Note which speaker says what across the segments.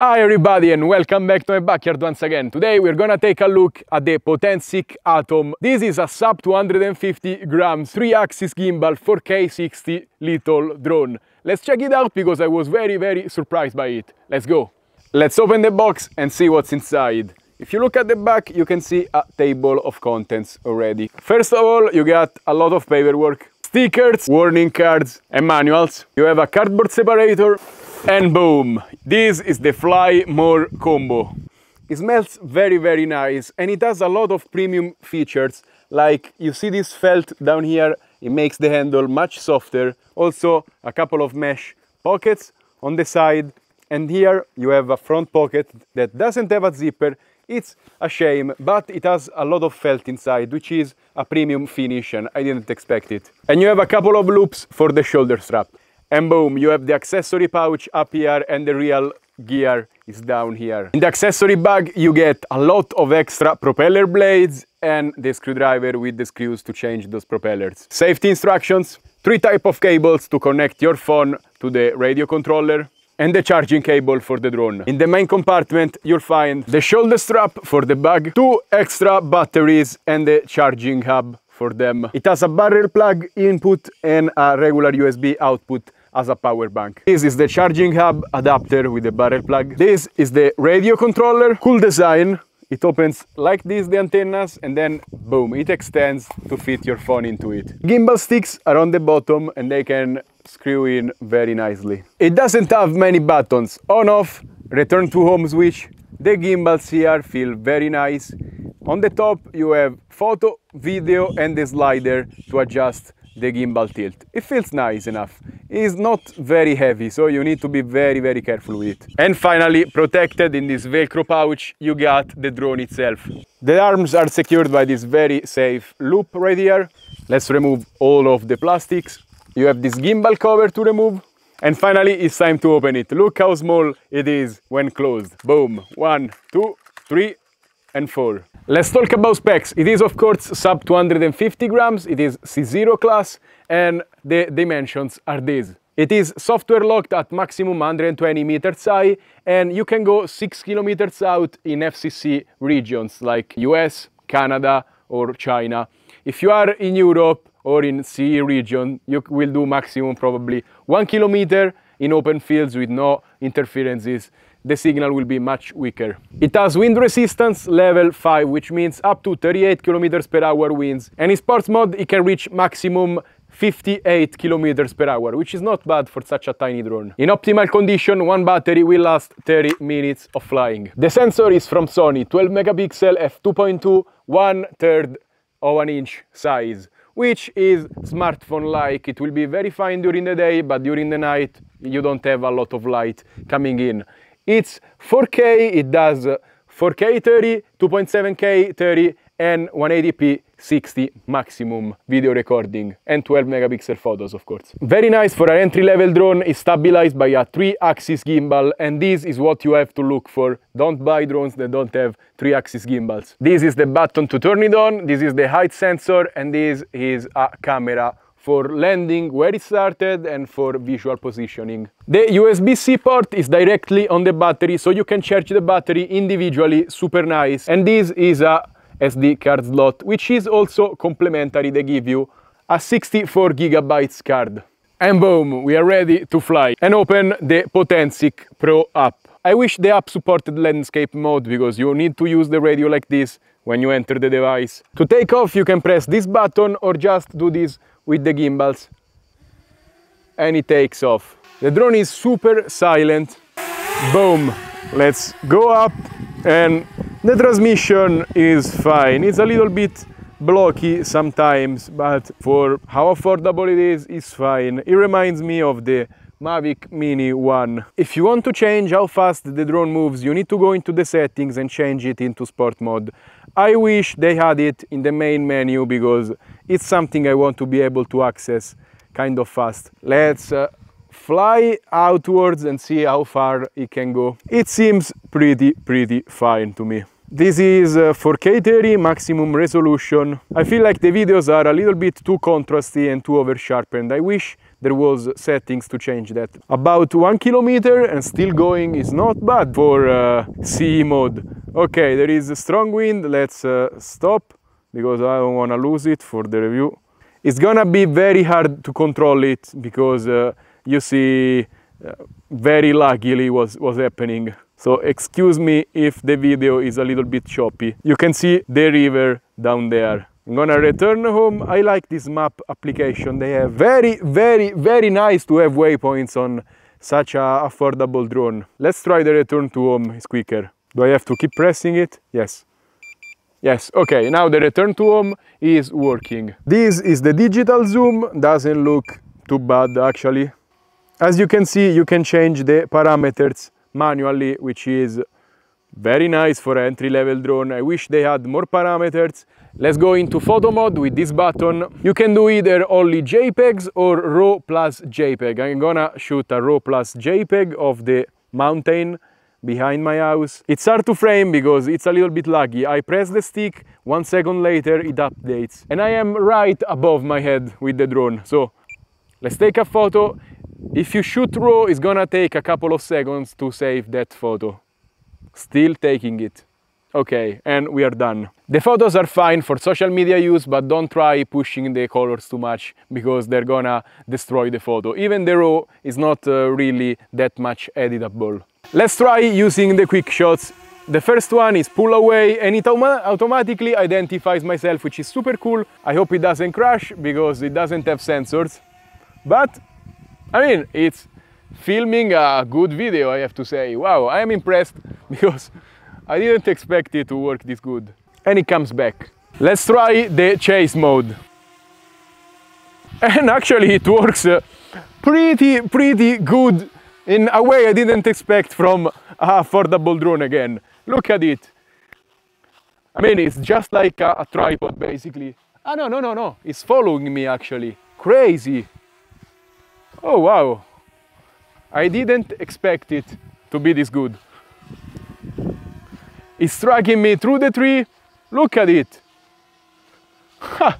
Speaker 1: Hi everybody and welcome back to my backyard once again. Today we're gonna take a look at the Potensic Atom. This is a sub 250 grams 3-axis gimbal 4K 60 little drone. Let's check it out because I was very very surprised by it. Let's go. Let's open the box and see what's inside. If you look at the back you can see a table of contents already. First of all you got a lot of paperwork, stickers, warning cards and manuals. You have a cardboard separator and boom, this is the Fly More combo. It smells very very nice and it has a lot of premium features like you see this felt down here, it makes the handle much softer. Also a couple of mesh pockets on the side and here you have a front pocket that doesn't have a zipper. It's a shame, but it has a lot of felt inside, which is a premium finish and I didn't expect it. And you have a couple of loops for the shoulder strap and boom, you have the accessory pouch up here and the real gear is down here. In the accessory bag you get a lot of extra propeller blades and the screwdriver with the screws to change those propellers. Safety instructions, three type of cables to connect your phone to the radio controller and the charging cable for the drone. In the main compartment you'll find the shoulder strap for the bag, two extra batteries and the charging hub for them. It has a barrel plug input and a regular USB output as a power bank. This is the charging hub adapter with the barrel plug. This is the radio controller, cool design. It opens like this, the antennas, and then boom, it extends to fit your phone into it. Gimbal sticks are on the bottom and they can screw in very nicely. It doesn't have many buttons. On, off, return to home switch. The gimbals here feel very nice. On the top you have photo, video and the slider to adjust the gimbal tilt. It feels nice enough. It's not very heavy, so you need to be very, very careful with it. And finally, protected in this Velcro pouch, you got the drone itself. The arms are secured by this very safe loop right here. Let's remove all of the plastics. You have this gimbal cover to remove. And finally, it's time to open it. Look how small it is when closed. Boom. One, two, three, and 4. Let's talk about specs. It is of course sub 250 grams, it is C0 class and the dimensions are these. It is software locked at maximum 120 meters high and you can go 6 kilometers out in FCC regions like US, Canada or China. If you are in Europe or in CE region, you will do maximum probably 1 kilometer in open fields with no interferences the signal will be much weaker. It has wind resistance level 5, which means up to 38 km per hour winds. And in sports mode, it can reach maximum 58 km per hour, which is not bad for such a tiny drone. In optimal condition, one battery will last 30 minutes of flying. The sensor is from Sony, 12 megapixel f2.2, one third of an inch size which is smartphone-like. It will be very fine during the day, but during the night you don't have a lot of light coming in. It's 4K, it does 4K 30, 2.7K 30 and 180p 60 maximum video recording and 12 megapixel photos of course. Very nice for an entry-level drone, it's stabilized by a 3-axis gimbal and this is what you have to look for. Don't buy drones that don't have 3-axis gimbals. This is the button to turn it on, this is the height sensor and this is a camera for landing where it started and for visual positioning. The USB-C port is directly on the battery, so you can charge the battery individually, super nice. And this is a SD card slot, which is also complementary. They give you a 64 gigabytes card. And boom, we are ready to fly and open the Potensic Pro app. I wish the app supported landscape mode because you need to use the radio like this when you enter the device. To take off, you can press this button or just do this with the gimbals and it takes off. The drone is super silent. Boom. Let's go up and the transmission is fine. It's a little bit blocky sometimes, but for how affordable it is, it's fine. It reminds me of the Mavic Mini 1. If you want to change how fast the drone moves, you need to go into the settings and change it into sport mode. I wish they had it in the main menu because it's something I want to be able to access kind of fast. Let's uh, fly outwards and see how far it can go. It seems pretty, pretty fine to me. This is uh, 4K 30 maximum resolution. I feel like the videos are a little bit too contrasty and too over sharpened. I wish there was settings to change that. About one kilometer and still going is not bad for uh, CE mode. Okay, there is a strong wind, let's uh, stop because I don't want to lose it for the review. It's gonna be very hard to control it because uh, you see uh, very luckily was, was happening. So excuse me if the video is a little bit choppy. You can see the river down there. I'm gonna return home. I like this map application. They have very, very, very nice to have waypoints on such a affordable drone. Let's try the return to home, it's quicker. Do I have to keep pressing it? Yes. Yes, okay, now the return to home is working. This is the digital zoom, doesn't look too bad actually. As you can see, you can change the parameters manually, which is very nice for an entry-level drone. I wish they had more parameters. Let's go into photo mode with this button. You can do either only JPEGs or RAW plus JPEG. I'm gonna shoot a RAW plus JPEG of the mountain behind my house. It's hard to frame because it's a little bit laggy. I press the stick, one second later it updates. And I am right above my head with the drone. So let's take a photo if you shoot RAW, it's gonna take a couple of seconds to save that photo. Still taking it. Okay, and we are done. The photos are fine for social media use, but don't try pushing the colors too much because they're gonna destroy the photo. Even the RAW is not uh, really that much editable. Let's try using the quick shots. The first one is pull away and it automatically identifies myself, which is super cool. I hope it doesn't crash because it doesn't have sensors. But I mean, it's filming a good video, I have to say. Wow, I am impressed because I didn't expect it to work this good. And it comes back. Let's try the chase mode. And actually it works uh, pretty, pretty good in a way I didn't expect from a affordable drone again. Look at it. I mean, it's just like a, a tripod basically. Ah, no, no, no, no. It's following me actually. Crazy. Oh wow, I didn't expect it to be this good. It's dragging me through the tree. Look at it. Ha!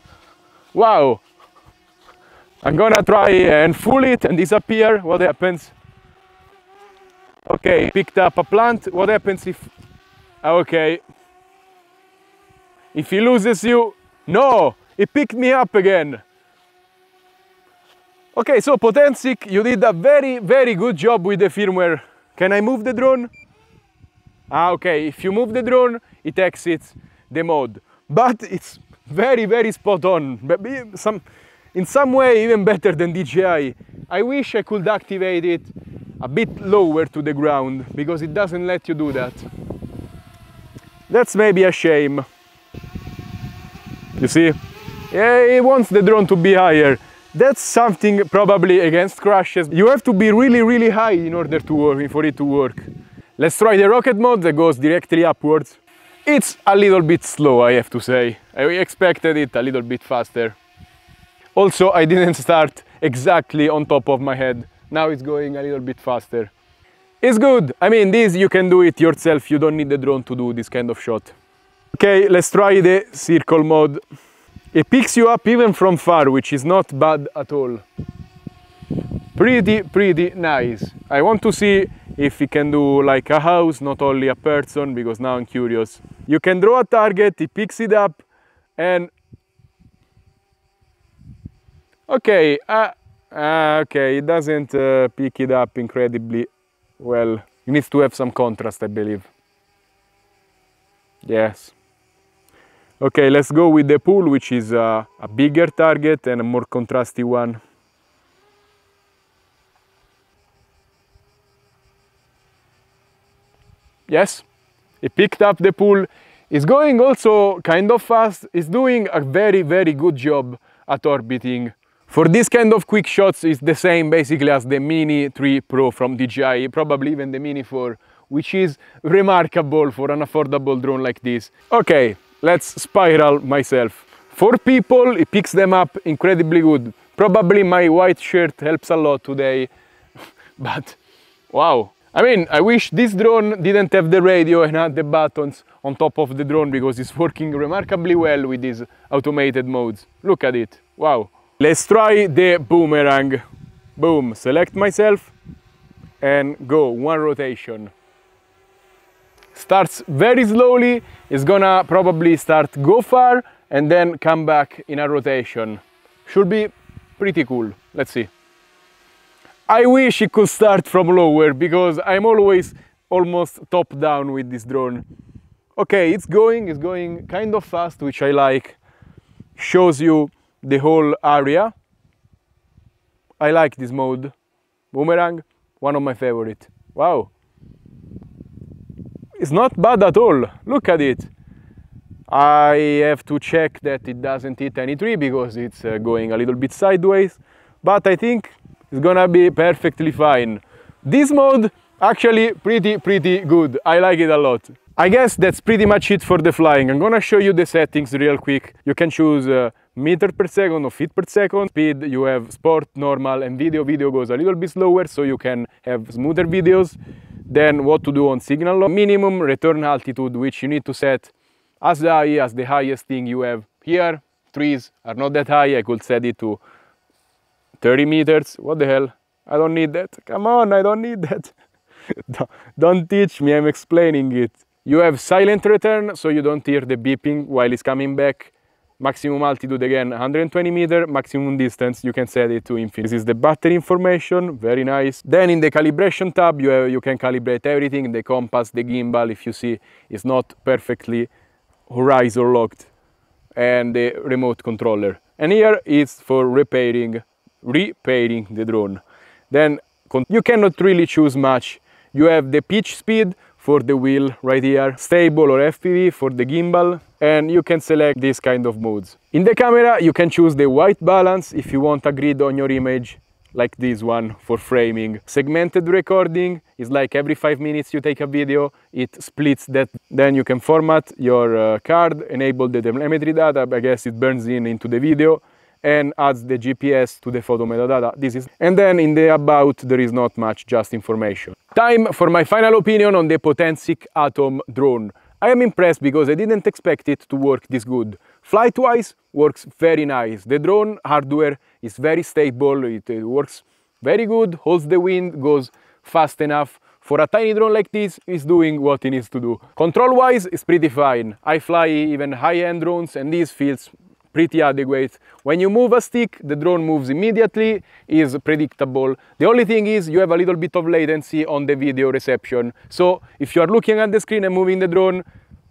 Speaker 1: Wow. I'm gonna try and fool it and disappear. What happens? Okay, picked up a plant. What happens if... Ah, okay. If he loses you... No! He picked me up again. Okay, so Potensic, you did a very, very good job with the firmware. Can I move the drone? Ah, okay, if you move the drone, it exits the mode. But it's very, very spot on. Some, in some way, even better than DJI. I wish I could activate it a bit lower to the ground, because it doesn't let you do that. That's maybe a shame. You see? Yeah, it wants the drone to be higher. That's something probably against crashes. You have to be really, really high in order to work, for it to work. Let's try the rocket mode that goes directly upwards. It's a little bit slow, I have to say. I expected it a little bit faster. Also, I didn't start exactly on top of my head. Now it's going a little bit faster. It's good. I mean, this you can do it yourself. You don't need the drone to do this kind of shot. Okay, let's try the circle mode. It picks you up even from far, which is not bad at all. Pretty, pretty nice. I want to see if it can do like a house, not only a person, because now I'm curious. You can draw a target, he picks it up, and... Okay, uh, uh, okay, it doesn't uh, pick it up incredibly well. It needs to have some contrast, I believe. Yes. Okay, let's go with the pool, which is a, a bigger target and a more contrasty one. Yes, it picked up the pool. It's going also kind of fast. It's doing a very, very good job at orbiting. For this kind of quick shots, it's the same basically as the Mini 3 Pro from DJI, probably even the Mini 4, which is remarkable for an affordable drone like this. Okay, let's spiral myself. For people, it picks them up incredibly good. Probably my white shirt helps a lot today, but wow. I mean, I wish this drone didn't have the radio and had the buttons on top of the drone because it's working remarkably well with these automated modes. Look at it, wow. Let's try the boomerang. boom, select myself and go, one rotation. Starts very slowly, it's gonna probably start go far and then come back in a rotation. Should be pretty cool, let's see. I wish it could start from lower because I'm always almost top down with this drone. Okay, it's going, it's going kind of fast, which I like. Shows you the whole area. I like this mode. Boomerang, one of my favorite. Wow. It's not bad at all. Look at it. I have to check that it doesn't hit any tree because it's uh, going a little bit sideways, but I think it's gonna be perfectly fine. This mode actually pretty, pretty good. I like it a lot. I guess that's pretty much it for the flying. I'm gonna show you the settings real quick. You can choose uh, meter per second or feet per second. Speed, you have sport, normal, and video. Video goes a little bit slower so you can have smoother videos. Then what to do on signal. Minimum return altitude, which you need to set as high as the highest thing you have here. Trees are not that high, I could set it to 30 meters. What the hell? I don't need that. Come on, I don't need that. don't teach me, I'm explaining it. You have silent return, so you don't hear the beeping while it's coming back. Maximum altitude again, 120 meter, maximum distance, you can set it to infinite. This is the battery information, very nice. Then in the calibration tab, you, have, you can calibrate everything, the compass, the gimbal, if you see, it's not perfectly horizon locked and the remote controller. And here is for repairing, repairing the drone. Then you cannot really choose much. You have the pitch speed for the wheel right here, stable or FPV for the gimbal, and you can select these kind of modes. In the camera, you can choose the white balance if you want a grid on your image like this one for framing. Segmented recording is like every five minutes you take a video, it splits that, then you can format your uh, card, enable the telemetry data, I guess it burns in into the video, and adds the GPS to the photo metadata. This is, and then in the about there is not much, just information. Time for my final opinion on the Potensic Atom drone. I am impressed because I didn't expect it to work this good. Flight-wise, works very nice. The drone hardware is very stable, it, it works very good, holds the wind, goes fast enough. For a tiny drone like this, it's doing what it needs to do. Control-wise, it's pretty fine. I fly even high-end drones and this feels pretty adequate. When you move a stick, the drone moves immediately, is predictable. The only thing is you have a little bit of latency on the video reception. So if you are looking at the screen and moving the drone,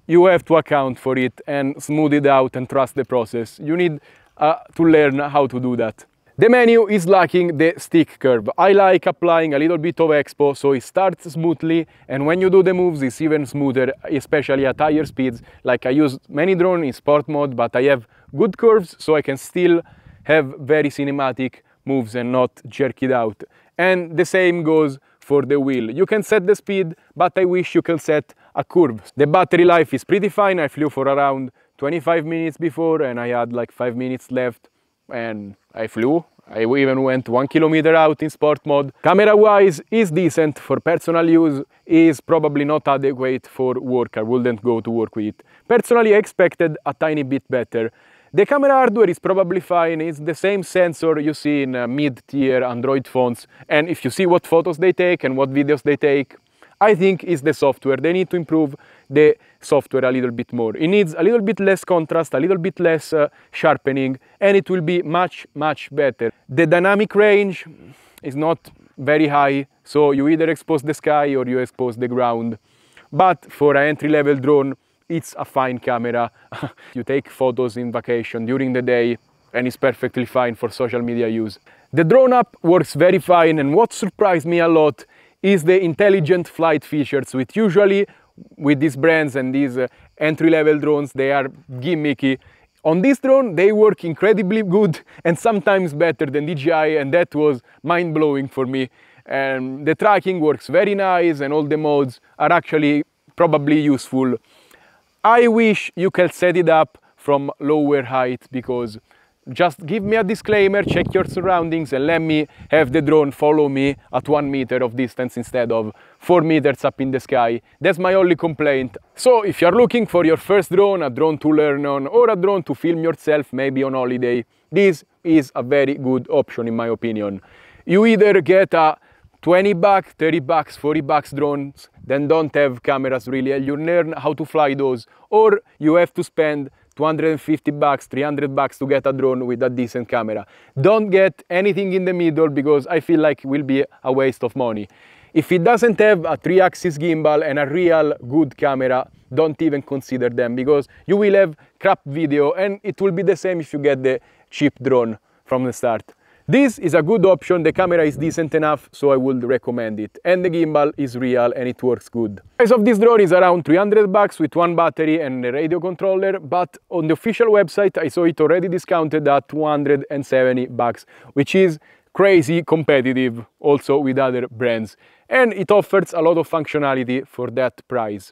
Speaker 1: you have to account for it and smooth it out and trust the process. You need uh, to learn how to do that. The menu is lacking the stick curve. I like applying a little bit of expo so it starts smoothly and when you do the moves it's even smoother, especially at higher speeds. Like I use many drone in sport mode but I have good curves so I can still have very cinematic moves and not jerk it out. And the same goes for the wheel. You can set the speed but I wish you can set a curve. The battery life is pretty fine. I flew for around 25 minutes before and I had like 5 minutes left and I flew. I even went one kilometer out in sport mode. Camera wise is decent for personal use, is probably not adequate for work. I wouldn't go to work with it. Personally I expected a tiny bit better. The camera hardware is probably fine, it's the same sensor you see in uh, mid-tier Android phones and if you see what photos they take and what videos they take, I think is the software. They need to improve the software a little bit more. It needs a little bit less contrast, a little bit less uh, sharpening, and it will be much, much better. The dynamic range is not very high, so you either expose the sky or you expose the ground. But for an entry-level drone, it's a fine camera. you take photos in vacation during the day, and it's perfectly fine for social media use. The drone app works very fine, and what surprised me a lot is the intelligent flight features, which usually with these brands and these uh, entry-level drones, they are gimmicky. On this drone, they work incredibly good and sometimes better than DJI, and that was mind-blowing for me. And the tracking works very nice, and all the modes are actually probably useful. I wish you could set it up from lower height because just give me a disclaimer, check your surroundings and let me have the drone follow me at one meter of distance instead of four meters up in the sky. That's my only complaint. So if you're looking for your first drone, a drone to learn on or a drone to film yourself maybe on holiday, this is a very good option in my opinion. You either get a 20 bucks, 30 bucks, 40 bucks drones, then don't have cameras really, and you learn how to fly those, or you have to spend 250 bucks, 300 bucks to get a drone with a decent camera. Don't get anything in the middle because I feel like it will be a waste of money. If it doesn't have a 3-axis gimbal and a real good camera, don't even consider them because you will have crap video and it will be the same if you get the cheap drone from the start. This is a good option, the camera is decent enough, so I would recommend it. And the gimbal is real and it works good. Price of this drone is around 300 bucks with one battery and a radio controller, but on the official website I saw it already discounted at 270 bucks, which is crazy competitive also with other brands. And it offers a lot of functionality for that price.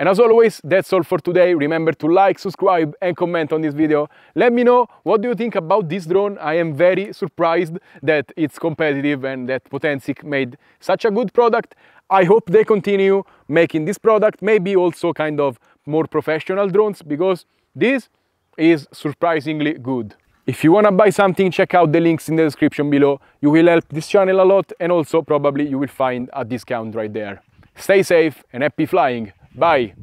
Speaker 1: And as always, that's all for today. Remember to like, subscribe and comment on this video. Let me know what do you think about this drone. I am very surprised that it's competitive and that Potensic made such a good product. I hope they continue making this product, maybe also kind of more professional drones because this is surprisingly good. If you want to buy something, check out the links in the description below. You will help this channel a lot and also probably you will find a discount right there. Stay safe and happy flying! Bye.